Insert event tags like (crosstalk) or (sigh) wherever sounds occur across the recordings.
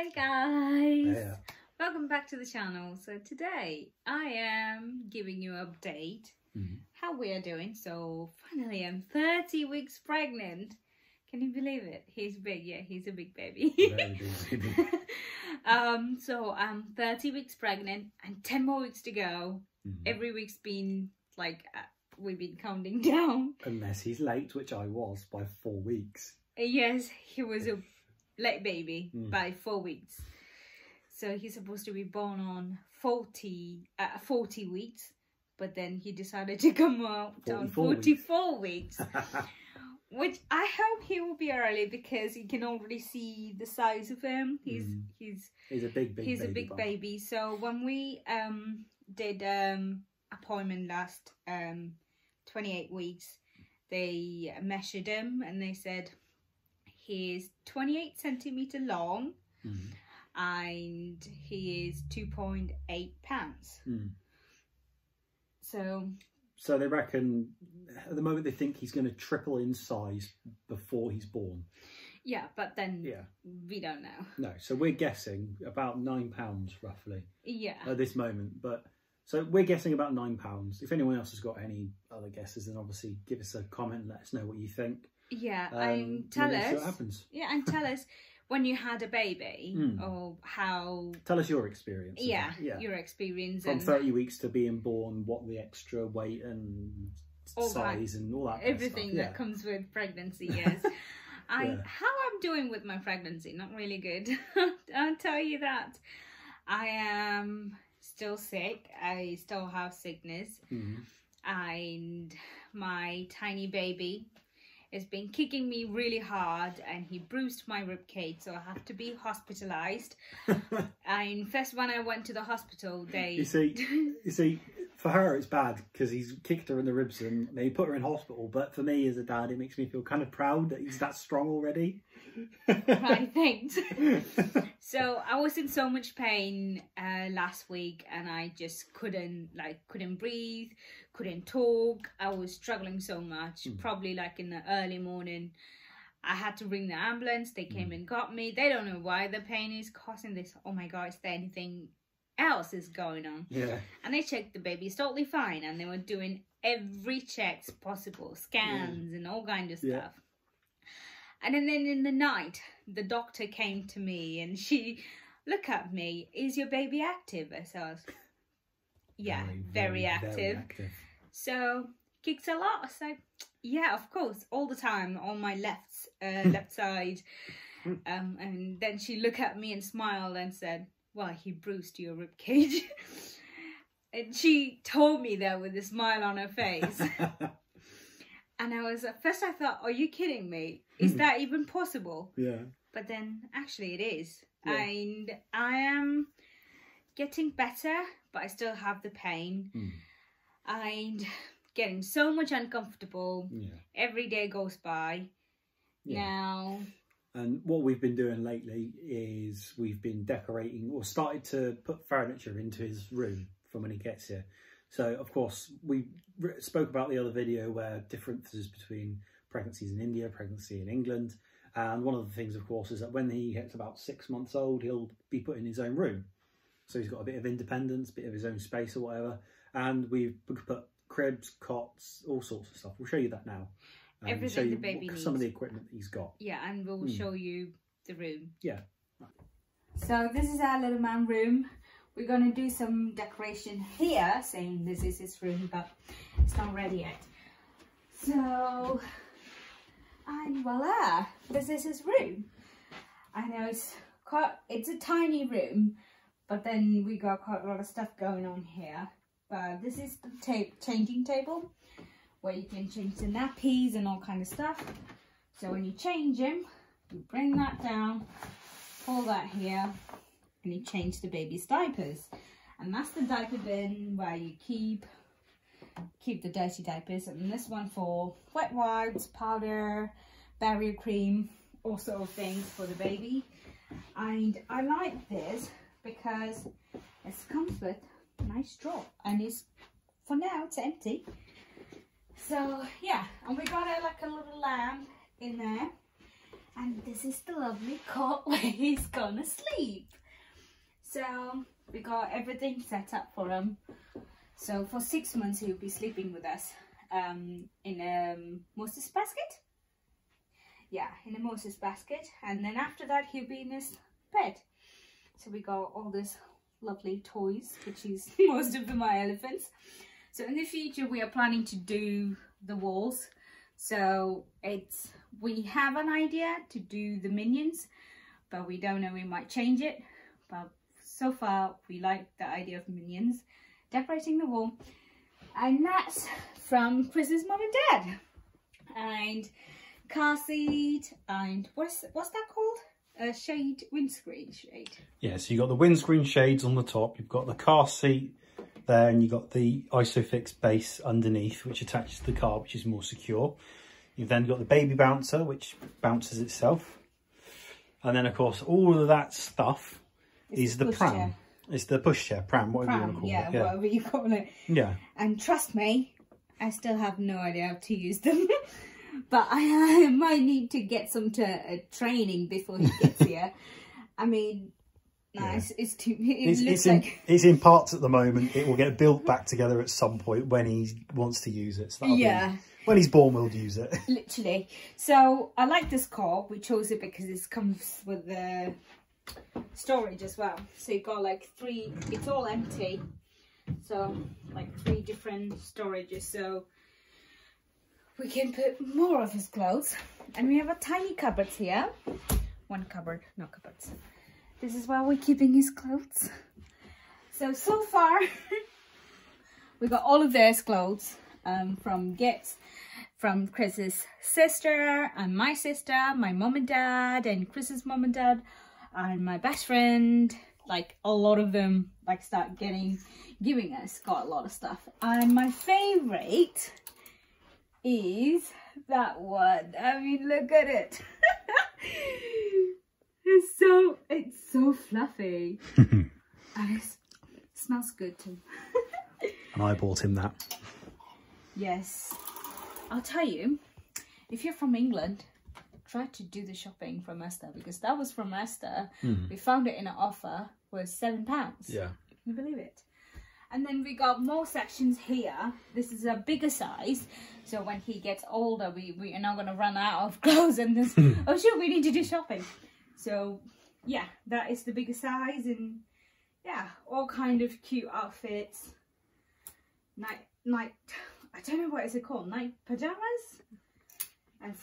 Hey guys! Yeah. Welcome back to the channel. So today I am giving you an update Mhm. how we are doing. So finally I'm 30 weeks pregnant. Can you believe it? He's big, yeah, he's a big baby. Very big, (laughs) very um, so I'm 30 weeks pregnant and 10 more weeks to go. Mhm. Every week's been like uh, we've been counting (laughs) down. Unless he's late, which I was by four weeks. Yes, he was a late baby Mm. by four weeks. So he's supposed to be born on 40, uh, 40 weeks, but then he decided to come out on 44 weeks. weeks, (laughs) which I hope he will be early because you can already see the size of him. He's Mm. he's he's a big, big. he's a baby big bump. baby. So when we um did um appointment last um 28 weeks, they measured him and they said he's 28 centimeter long Mhm. and he is 2.8 pounds. Mm. So So they reckon at the moment they think he's going to triple in size before he's born. yeah, but then Yeah. we don't know. No. So we're guessing about nine pounds roughly Yeah. at this moment. But so we're guessing about nine pounds. If anyone else has got any other guesses, then obviously give us a comment. Let us know what you think. Yeah, Um, and tell us. happens. Yeah, and tell us when you had a baby Mm. or how Tell us your experience. yeah, yeah. your experience From and 30 weeks to being born, what the extra weight and All that. size and all that. everything that comes with pregnancy. (laughs) Yes, I Yeah. how I'm doing with my pregnancy. Not really good. (laughs) I'll tell you that. I am still sick. I still have sickness, Mhm. and my tiny baby has been kicking me really hard, and he bruised my rib cage, so I have to be hospitalized. (laughs) and first, when I went to the hospital, they You see, you (laughs) see, for her it's bad because he's kicked her in the ribs and they put her in hospital. But for me as a dad, it makes me feel kind of proud that he's that strong already. (laughs) right, thanks. So I was in so much pain uh, last week, and I just couldn't like couldn't breathe, couldn't talk. I was struggling so much. Mm. Probably like in the early morning, I had to ring the ambulance. They came Mm. and got me. They don't know why the pain is causing this. Oh my god, is there anything else is going on? Yeah, And they checked the baby. It's totally fine, and they were doing every checks possible, scans and all kind of Yeah. And then, in the night, the doctor came to me and she look at me. Is your baby active? I said, yeah, very, active. active. So kicks a lot. So yeah, of course, all the time on my left uh, (laughs) left side. Um, and then she looked at me and smiled and said, "Well, he bruised your rib cage." (laughs) and she told me that with a smile on her face. (laughs) and I was at first I thought, "Are you kidding me? Is that even possible?" yeah, But then actually it is. Yeah. And I am getting better, but I still have the pain. Mm. And getting so much uncomfortable. yeah, Every day goes by. yeah. Now, And what we've been doing lately is we've been decorating or started to put furniture into his room from when he gets here. So, of course, we spoke about the other video where differences between pregnancies in India, pregnancy in England. And one of the things, of course, is that when he hits about six months old, he'll be put in his own room. So he's got a bit of independence, bit of his own space or whatever. And we've put cribs, cots, all sorts of stuff. We'll show you that now. and Everything show the baby what- some of the equipment that he's got. yeah, and we'll Hmm. show you the room. Yeah. So this is our little man room. We're gonna do some decoration here, saying this is his room, but it's not ready yet. So, and voila, this is his room. I know it's quite, it's a tiny room, but then we got quite a lot of stuff going on here. But this is the ta changing table, where you can change the nappies and all kind of stuff. So when you change him, you bring that down, pull that here, and you change the baby's diapers. And that's the diaper bin where you keep keep the dirty diapers. And this one for wet wipes, powder, barrier cream, all sort of things for the baby. And I like this because it comes with a nice drawer and it's for now it's empty. So yeah, and we got a, like a little lamp in there And this is the lovely cot where he's gonna sleep. So we got everything set up for him. So for six months he'll be sleeping with us um, in a Moses basket. Yeah, in a Moses basket. And then after that he'll be in his bed. So we got all these lovely toys, which is (laughs) most of them are elephants. So in the future we are planning to do the walls. So it's we have an idea to do the minions, but we don't know we might change it. But so far we like the idea of minions decorating the wall. And that's from Chris's mom and dad. And car seat and what's what's that called? A shade windscreen shade. Yeah, so you've got the windscreen shades on the top, you've got the car seat there and you've got the Isofix base underneath which attaches to the car which is more secure. You've then got the baby bouncer which bounces itself. And then of course all of that stuff is the pram. Chair. It's the pushchair, pram, whatever pram, you want to call yeah, it. Yeah, whatever you call it. Yeah. And trust me, I still have no idea how to use them. (laughs) but I, I, (laughs) might need to get some to, uh, training before he gets (laughs) here. I mean, no, yeah. it's, it's too. It it's, it's like... in, it's in parts at the moment. It will get built back together at some point when he wants to use it. So yeah. Be, when he's born, we'll use it. Literally. So I like this car. We chose it because it comes with the storage as well. So you got like three. It's all empty. So like three different storages. So we can put more of his clothes. And we have a tiny cupboard here. One cupboard, no cupboards. This is where we're keeping his clothes. So, so far, (laughs) we got all of their clothes um, from gifts from Chris's sister and my sister, my mom and dad, and Chris's mom and dad, and my best friend. Like a lot of them, like start getting, giving us, got a lot of stuff. And my favorite is that one. I mean, look at it. (laughs) it's so, it's so fluffy. (laughs) and it smells good too. (laughs) and I bought him that. Yes. I'll tell you, if you're from England, try to do the shopping from Asda because that was from Asda. Mm. We found it in an offer was seven pounds. Yeah. Can you believe it? And then we got more sections here. This is a bigger size. So when he gets older, we, we are not going to run out of (laughs) clothes and this, oh sure, we need to do shopping. So yeah, that is the bigger size and yeah, all kind of cute outfits. Night, night, I don't know what is it called, night pajamas? And,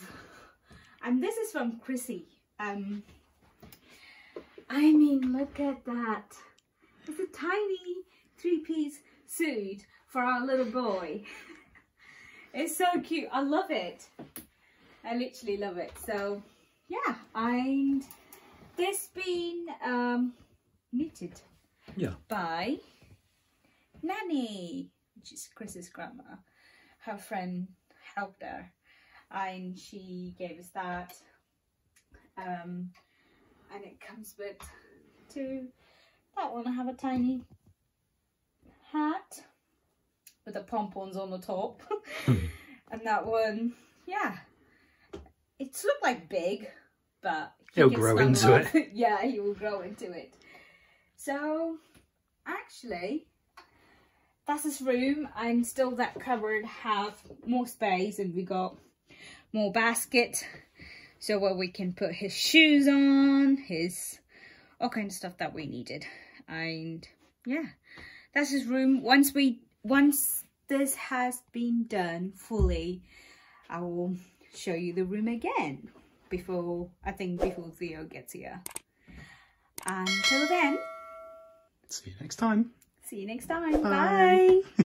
and this is from Chrissy. Um, I mean, look at that. It's a tiny three-piece suit for our little boy. (laughs) it's so cute. I love it. I literally love it. So, yeah. And this been um, knitted yeah. by Nanny, which is Chris's grandma. Her friend helped her and she gave us that. Um, and it comes with two. That one I have a tiny hat with the pompons on the top. (laughs) (laughs) and that one, yeah, it's look like big, but he will grow into it. (laughs) yeah, he will grow into it. So, actually, that's his room and still that cupboard have more space and we got more basket. So where we can put his shoes on his all kind of stuff that we needed. And yeah that's his room. Once we once this has been done fully i will show you the room again before i think before theo gets here. Until then. See you next time. See you next time. Bye, bye.